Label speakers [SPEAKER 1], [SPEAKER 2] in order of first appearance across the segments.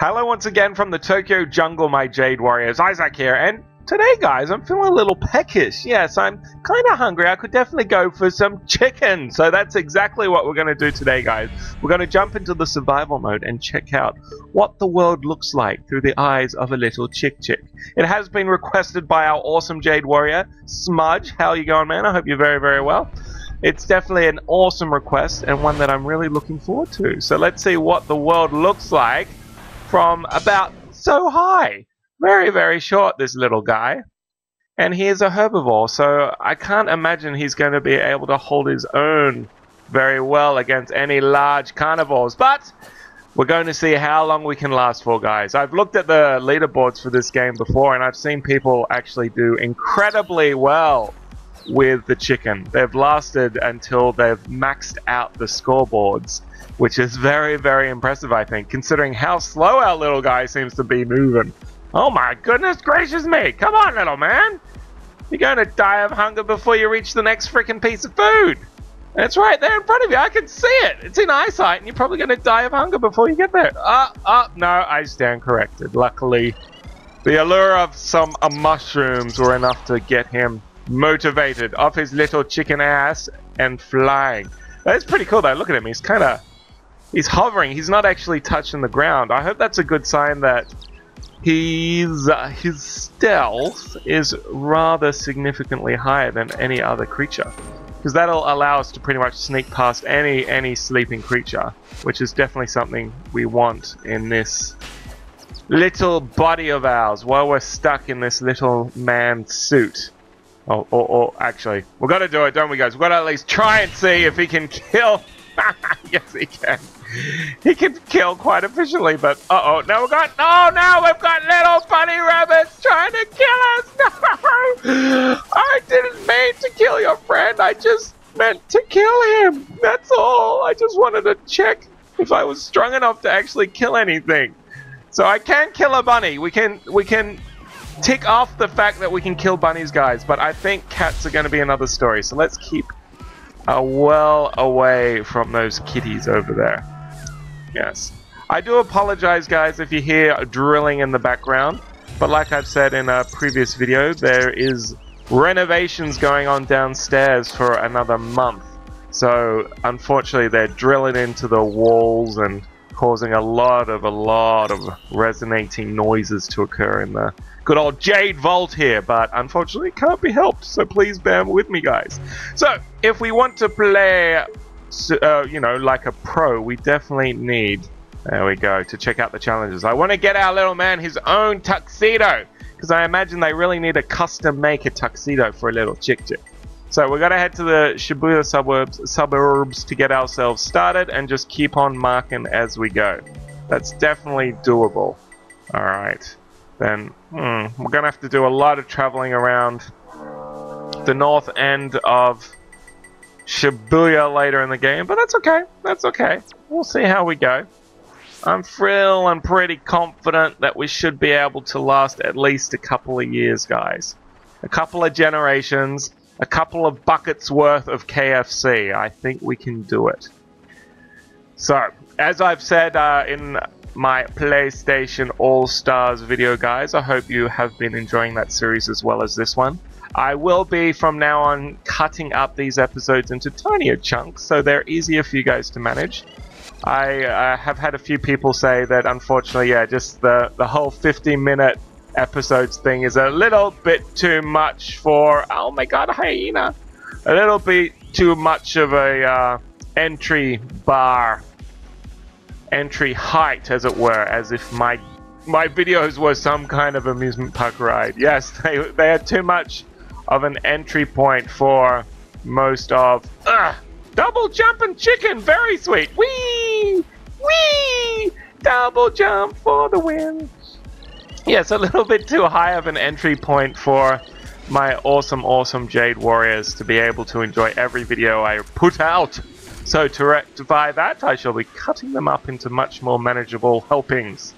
[SPEAKER 1] Hello once again from the Tokyo Jungle, my Jade Warriors. Isaac here, and today, guys, I'm feeling a little peckish. Yes, I'm kind of hungry. I could definitely go for some chicken. So that's exactly what we're going to do today, guys. We're going to jump into the survival mode and check out what the world looks like through the eyes of a little chick chick. It has been requested by our awesome Jade Warrior, Smudge. How you going, man? I hope you're very, very well. It's definitely an awesome request and one that I'm really looking forward to. So let's see what the world looks like from about so high. Very, very short, this little guy. And he is a herbivore, so I can't imagine he's going to be able to hold his own very well against any large carnivores. But we're going to see how long we can last for, guys. I've looked at the leaderboards for this game before, and I've seen people actually do incredibly well with the chicken. They've lasted until they've maxed out the scoreboards which is very, very impressive, I think, considering how slow our little guy seems to be moving. Oh my goodness gracious me! Come on, little man! You're going to die of hunger before you reach the next freaking piece of food! It's right there in front of you. I can see it. It's in eyesight, and you're probably going to die of hunger before you get there. Ah, uh, ah, uh, no, I stand corrected. Luckily, the allure of some uh, mushrooms were enough to get him motivated off his little chicken ass and flying. That's pretty cool, though. Look at him. He's kind of He's hovering. He's not actually touching the ground. I hope that's a good sign that he's, uh, his stealth is rather significantly higher than any other creature. Because that'll allow us to pretty much sneak past any any sleeping creature, which is definitely something we want in this little body of ours while we're stuck in this little man suit. Or, or, or actually, we've got to do it, don't we, guys? We've got to at least try and see if he can kill. yes, he can he can kill quite efficiently, but uh-oh, now we've got, oh, now we've got little bunny rabbits trying to kill us! No! I didn't mean to kill your friend, I just meant to kill him! That's all! I just wanted to check if I was strong enough to actually kill anything. So I can kill a bunny, we can, we can tick off the fact that we can kill bunnies, guys, but I think cats are going to be another story, so let's keep uh, well away from those kitties over there. Yes. I do apologize, guys, if you hear drilling in the background. But like I've said in a previous video, there is renovations going on downstairs for another month. So, unfortunately, they're drilling into the walls and causing a lot of, a lot of resonating noises to occur in the good old Jade Vault here. But unfortunately, it can't be helped. So please bear with me, guys. So, if we want to play uh, you know, like a pro, we definitely need, there we go, to check out the challenges. I want to get our little man his own tuxedo, because I imagine they really need a custom make a tuxedo for a little chick chick. So we're going to head to the Shibuya suburbs, suburbs to get ourselves started and just keep on marking as we go. That's definitely doable. Alright, then hmm, we're going to have to do a lot of traveling around the north end of Shibuya later in the game, but that's okay. That's okay. We'll see how we go. I'm feeling pretty confident that we should be able to last at least a couple of years, guys. A couple of generations, a couple of buckets worth of KFC. I think we can do it. So, as I've said uh, in my PlayStation All Stars video, guys, I hope you have been enjoying that series as well as this one. I will be from now on cutting up these episodes into tinier chunks so they're easier for you guys to manage. I uh, have had a few people say that unfortunately, yeah, just the, the whole 50 minute episodes thing is a little bit too much for, oh my god, a hyena! A little bit too much of a uh, entry bar, entry height, as it were, as if my my videos were some kind of amusement park ride. Yes, they, they had too much of an entry point for most of. Ugh, double jumping chicken, very sweet. Wee! Wee! Double jump for the win. Yes, a little bit too high of an entry point for my awesome, awesome Jade Warriors to be able to enjoy every video I put out. So to rectify that, I shall be cutting them up into much more manageable helpings.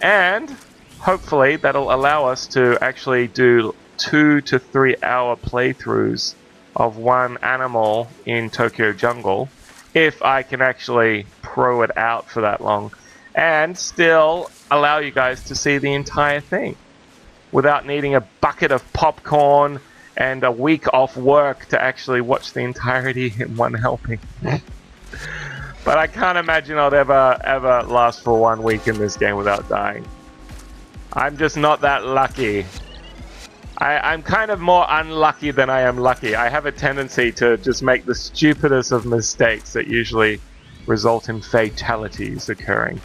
[SPEAKER 1] And hopefully that'll allow us to actually do two to three hour playthroughs of one animal in Tokyo Jungle if I can actually pro it out for that long and still allow you guys to see the entire thing without needing a bucket of popcorn and a week off work to actually watch the entirety in one helping. but I can't imagine I'd ever ever last for one week in this game without dying. I'm just not that lucky. I, am kind of more unlucky than I am lucky. I have a tendency to just make the stupidest of mistakes that usually result in fatalities occurring.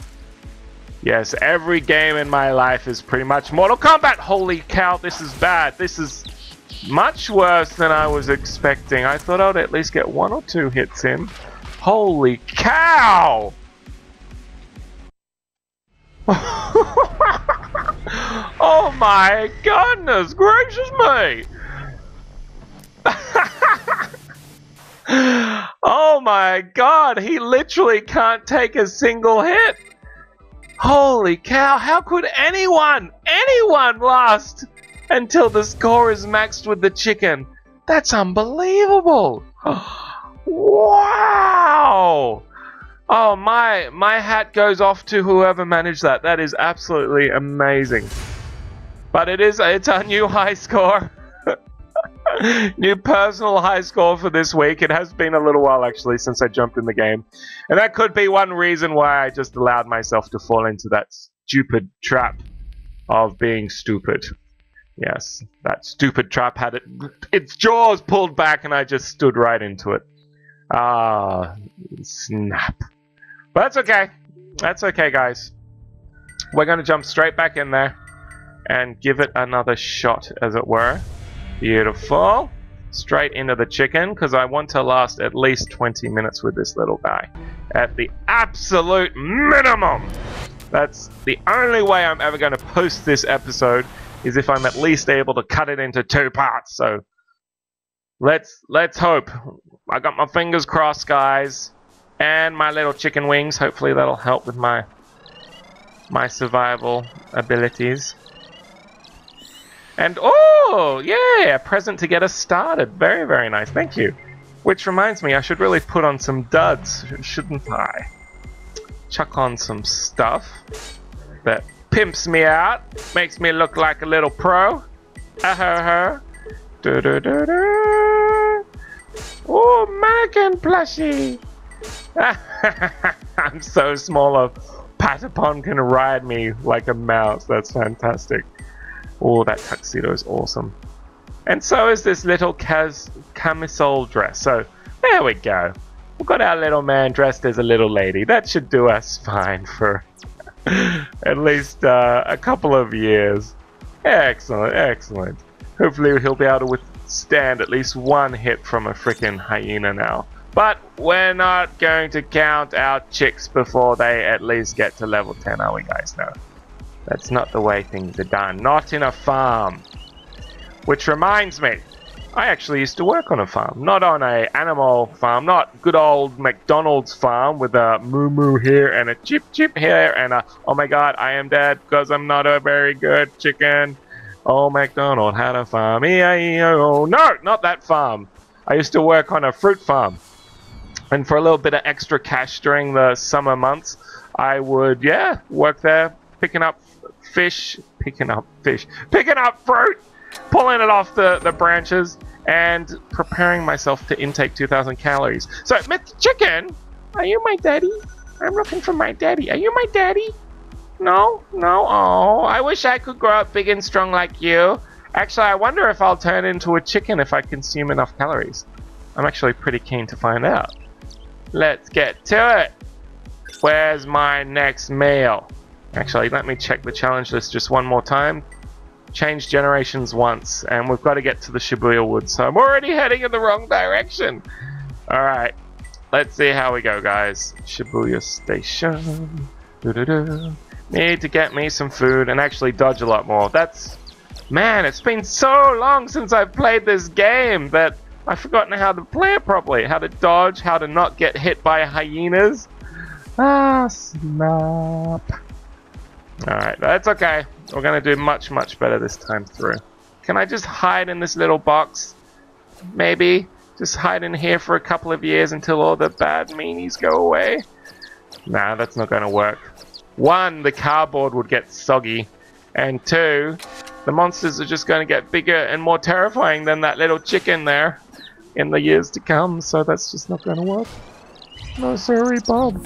[SPEAKER 1] Yes, every game in my life is pretty much Mortal Kombat. Holy cow, this is bad. This is much worse than I was expecting. I thought I'd at least get one or two hits in. Holy cow! oh my goodness gracious me! oh my god, he literally can't take a single hit! Holy cow, how could anyone, anyone last until the score is maxed with the chicken? That's unbelievable! wow! Oh my my hat goes off to whoever managed that. That is absolutely amazing. But it is it's a new high score. new personal high score for this week. It has been a little while actually since I jumped in the game. And that could be one reason why I just allowed myself to fall into that stupid trap of being stupid. Yes, that stupid trap had it its jaws pulled back and I just stood right into it. Ah, snap. But that's okay. That's okay, guys. We're going to jump straight back in there and give it another shot, as it were. Beautiful. Straight into the chicken, because I want to last at least 20 minutes with this little guy. At the absolute minimum! That's the only way I'm ever going to post this episode, is if I'm at least able to cut it into two parts. So, let's let's hope. I got my fingers crossed, guys and my little chicken wings. Hopefully that'll help with my my survival abilities. And oh, yeah, a present to get us started. Very, very nice. Thank you. Which reminds me, I should really put on some duds, shouldn't I? Chuck on some stuff that pimps me out, makes me look like a little pro. Uh huh. Do do do do. Oh, mannequin plushie. I'm so small a Patapon can ride me like a mouse. That's fantastic. Oh, that tuxedo is awesome. And so is this little Kaz camisole dress. So there we go. We've got our little man dressed as a little lady. That should do us fine for at least uh, a couple of years. Excellent, excellent. Hopefully he'll be able to withstand at least one hit from a freaking hyena now. But we're not going to count our chicks before they at least get to level 10, are we guys? No. That's not the way things are done. Not in a farm. Which reminds me, I actually used to work on a farm. Not on a animal farm, not good old McDonald's farm with a moo moo here and a chip chip here and a oh my god, I am dead because I'm not a very good chicken. Oh, McDonald had a farm. E-I-E-O. No, not that farm. I used to work on a fruit farm and for a little bit of extra cash during the summer months, I would, yeah, work there, picking up fish, picking up fish, picking up fruit, pulling it off the, the branches, and preparing myself to intake 2,000 calories. So, Mr. Chicken, are you my daddy? I'm looking for my daddy. Are you my daddy? No? No? Oh, I wish I could grow up big and strong like you. Actually, I wonder if I'll turn into a chicken if I consume enough calories. I'm actually pretty keen to find out. Let's get to it. Where's my next meal? Actually, let me check the challenge list just one more time. Change generations once, and we've got to get to the Shibuya Woods, so I'm already heading in the wrong direction. Alright, let's see how we go, guys. Shibuya Station. Doo -doo -doo. Need to get me some food and actually dodge a lot more. That's... Man, it's been so long since I've played this game that I've forgotten how to play it properly. How to dodge, how to not get hit by hyenas. Ah, snap. Alright, that's okay. We're going to do much, much better this time through. Can I just hide in this little box? Maybe? Just hide in here for a couple of years until all the bad meanies go away? Nah, that's not going to work. one, the cardboard would get soggy, and two, the monsters are just going to get bigger and more terrifying than that little chicken there in the years to come. So that's just not going to work. No, sorry, Bob.